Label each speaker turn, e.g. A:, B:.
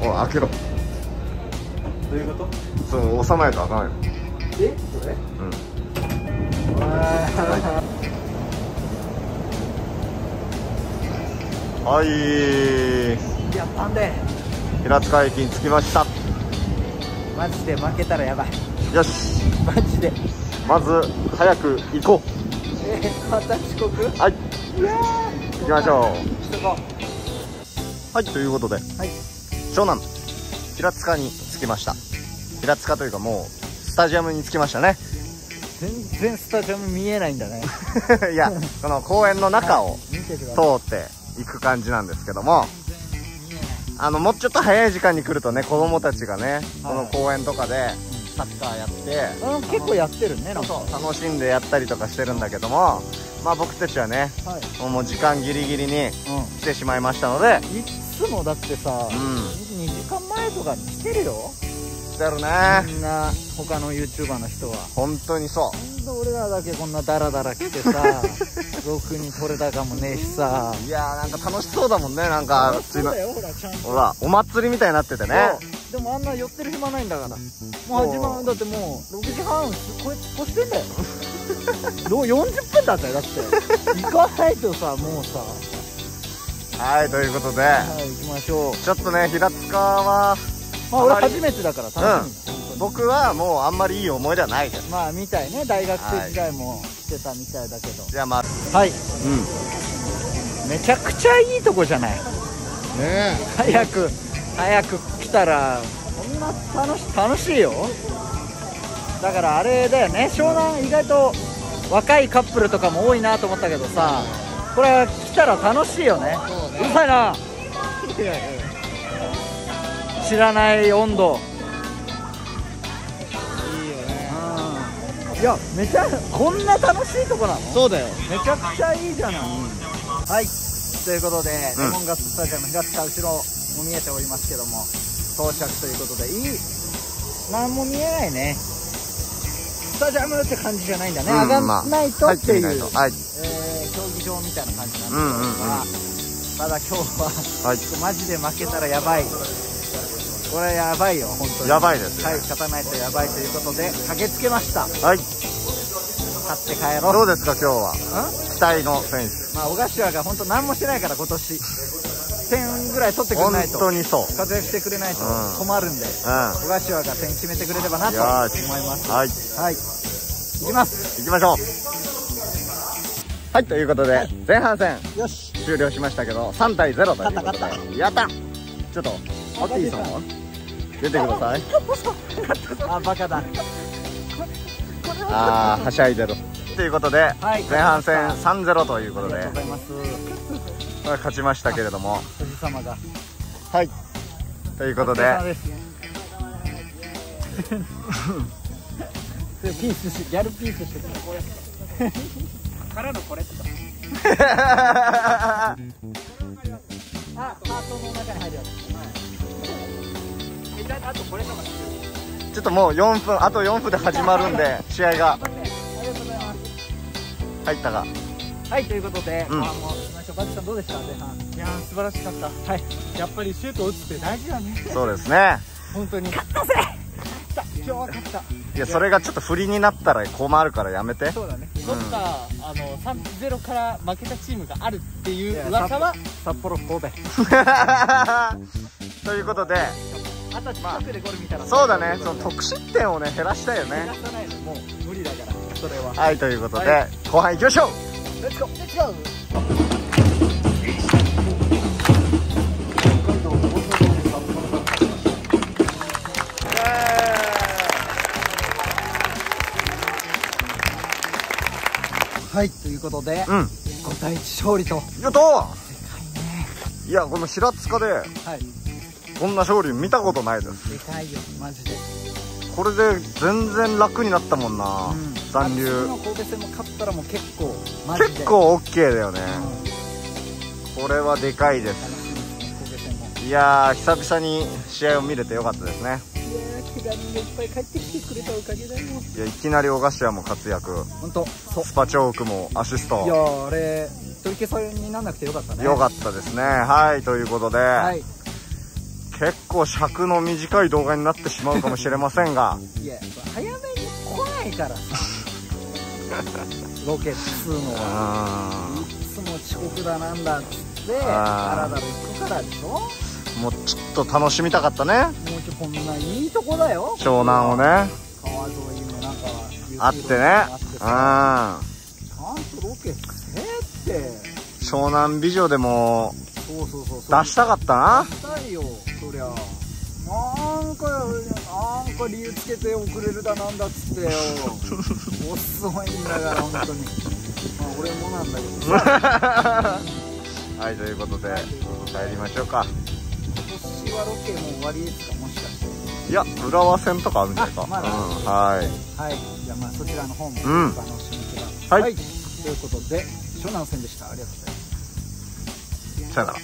A: お開けろ。
B: どういうこと？
A: そう押さないと開かないの。
B: え？それ？
A: うん。
B: わ
A: はい。
B: ーやったんで。
A: 平塚駅に着きました。
B: マジで負けたらやばい。
A: よし。
B: マジで。
A: まず早く行こ
B: えー、また遅刻？
A: うはい。行きましょう。はいということで。
B: はい
A: 湘南平塚に着きました。平塚というかもうスタジアムに着きましたね。
B: 全然スタジアム見えないんだね。
A: いやこの公園の中を通っていく感じなんですけども。あのもうちょっと早い時間に来るとね子供たちがねこの公園とかでサッカーやって。
B: うん結構やってるねなんか。
A: 楽しんでやったりとかしてるんだけども。まあ僕たちはね
B: はい。
A: もう時間ギリギリに
B: う
A: 来てしまいましたので。
B: んいつもだってさ、
A: うん。
B: 2時間前とかに来てるよ。
A: 来てるね。
B: みんな他の YouTuber の人は。
A: 本当にそ
B: ほんと俺らだけこんなダラダラ来てさ ろくに取れ高もねえしさ。
A: ういやーなんか楽しそうだもんねなんかうちの
B: そうだよほらちゃんと。
A: ほらお祭りみたいになっててね。
B: でもあんな寄ってる暇ないんだから。もう始まるだってもう6時半こ越してんだよ。どう40分だったよだって。行かないとさもうさ
A: はいということで
B: はい行きましょう。
A: ちょっとね平塚は
B: まあ俺初めてだから楽しみだ、本当に。
A: 僕はもうあんまりいい思い出はないです
B: まあみたいね。大学生時代もしてたみたいだけど。
A: じゃあまあ
B: はい。
A: うん。
B: めちゃくちゃいいとこじゃない？
A: ね
B: 早く早く来たらこんな楽し楽しいよ。だからあれだよね。湘南意外と若いカップルとかも多いなと思ったけどさこれ来たら楽しいよねうるさいな。知らない温度。
A: いいよね。
B: いやめちゃこんな楽しいとこなの？
A: そうだよ。
B: めちゃくちゃいいじゃない、はい。ということで、
A: うん。
B: レモンガススタジアム平塚後ろも見えておりますけども到着ということでいい。何も見えないね。スタジアムって感じじゃないんだね、
A: うん
B: 上がんないと
A: まあ
B: っていう、
A: 入ってみないと。はい。
B: えー競技場みたいな感じなんですけど、
A: うんうんうん
B: ただ今日は
A: はい。
B: マジで負けたらやばい。これやばいよ本当に。
A: やばいですよ
B: はい勝たないとやばいということで駆けつけました。
A: はい。
B: 勝って帰ろう。
A: どうですか今日は？
B: ん？
A: 期待の選手。
B: まあ、小柏が本当何もしてないから今年。点ぐらい取ってくれ
A: 本
B: ないと。
A: 当にそう。
B: 活躍してくれないと
A: うん。
B: 困るんで、
A: う
B: 小柏が点決めてくれればなと
A: よ
B: 思い
A: し
B: ます。
A: はい。
B: はい。いきます。
A: 行きましょうはいということで前半戦。終了しましたけど3対0ということでやった。ちょっとパッティさんは出てください。
B: あバカだ。
A: あーはしゃいでる。ということで、
B: はい。
A: 前半戦
B: 勝
A: 3-0ということで。勝ちましたけれども。はい。ということで。
B: ピースしギャルピースしてこれからのこれあハートの中に入るやつえじゃああとこれとか。
A: ちょっともう4分あと4分で始まるんで試合が。
B: ありがとうございます。
A: 入ったが。
B: はいということで、
A: うん。
B: あもうバチさんどうでした？前半
C: いやー素晴らしかった。
B: はい。
C: やっぱりシュート打つって大事だね。
A: そうですね。
C: 本当に
B: 今日は勝った。
A: いやそれがちょっと振りになったら困るからやめて。
C: そうだね。どっか、あの3-0から負けたチームがあるっていう噂は？
B: 札幌神戸。
A: ということで
B: あと近くでゴール見たら、
A: そうだね。その得失点をね減らしたいよね。
B: 減らさないのもう無理だからそれは。
A: はいということで、
B: は
A: 後半行きましょう。
B: レッツゴーレッツゴーはいということで、
A: うん。
B: 5対1勝利と。
A: やったー！いやこの平塚で
B: はい。
A: こんな勝利見たことないです。
B: でかいよマジで。
A: これで全然楽になったもんな、
B: うん。
A: 残留。
B: 神戸戦も勝ったらもう結構マジで。
A: 結構 OK だよね。
B: うん、
A: これはでかいです。いやー久々に試合を見れてよかったですね
B: いやー怪我人がいっぱい帰ってきてくれたおかげだよ。
A: いやいきなり小頭も活躍。
B: 本当。
A: スパチョークもアシスト。
B: いやーあれ取り消されになんなくてよかったね。
A: よかったですね。はいということで、
B: はい。
A: 結構尺の短い動画になってしまうかもしれませんが。
B: いや早めに来ないから。さ ロケっつうのは。
A: う
B: いつも遅刻だなんだっつって。だらだら行くからでしょも
A: うちょっと楽しみたかったね。
B: うちょこんないいとこだよ。
A: 湘南をね。
B: 川沿いにもなんか
A: あってね。うん
B: さちゃんとロケせえって。
A: 湘南美女でも
B: そうそうそうそう。
A: 出したかったな。
B: 出したいよそりゃ。なんかなんか理由つけて遅れるだなんだっつってよ。遅いんだから本当に。まあ俺もなんだけど。さ
A: はいということで帰りましょうか
B: はロケもう終わりですかもしかして。
A: いや浦和線とかあるんじゃないか、
B: あまだ
A: うん、はい。
B: はい。じゃあまあそちらの方もお
A: うん。
B: 楽しみください、
A: はい。
B: ということで湘南線でした。ありがとうございます。
A: さよなら